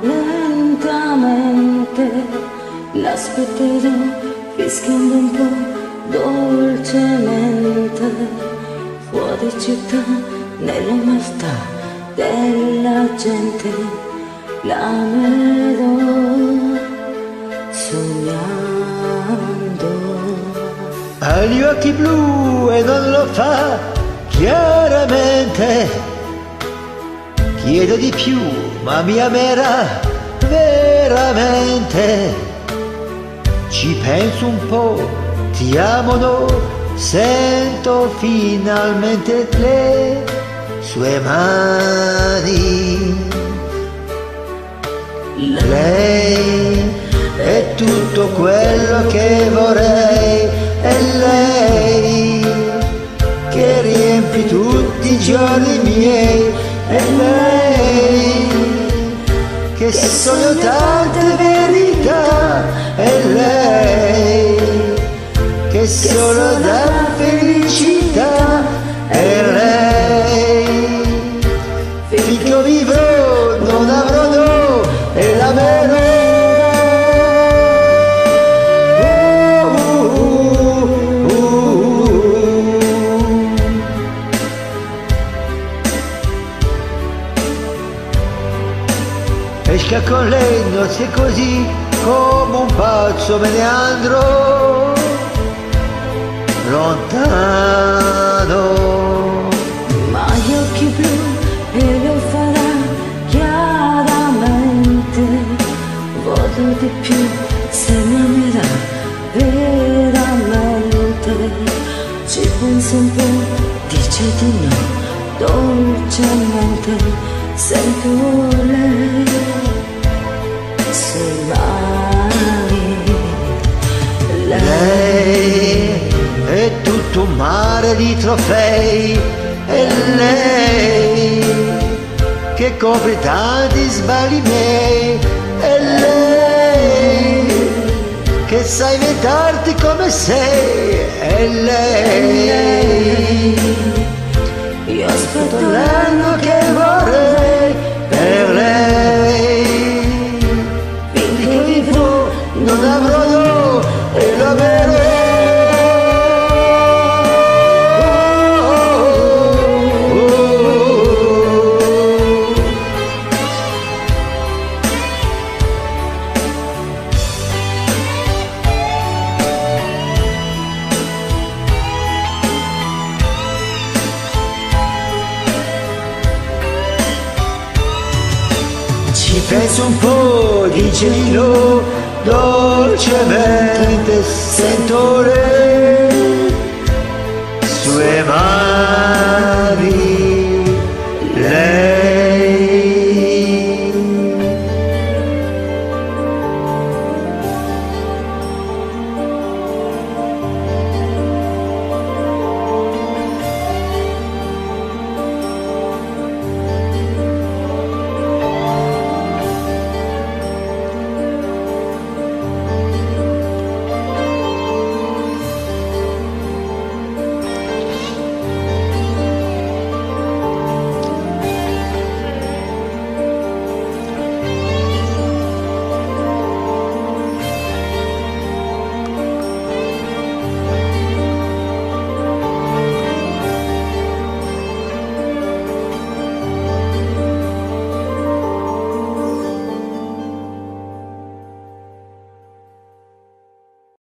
lentamente l'aspetterò fischiando un po' dolcemente fuori città nell'omertà della gente la vedo sognando. Ha gli occhi blu e non lo fa chiaramente chiedo di più ma mi amerà veramente ci penso un po', ti amo no, sento finalmente le sue mani. Lei è tutto quello che vorrei, è lei che riempie tutti i giorni miei, è lei che sono tante verità, è lei che solo dà Esca con lei non sei così come un pazzo me ne andrò lontano. Ma gli occhi blu e lo farà chiaramente. Voglio di più se mi amerà veramente. Ci penso un po' dice di no dolcemente. Sento lei un mare di trofei. È lei che copre tanti sbagli miei. È lei che sa inventarti come sei. È lei io aspetto l'anno che vorrei per lei. Finché vivrò non avrò no e lo amerò Ci penso un po', di no, dolcemente sento le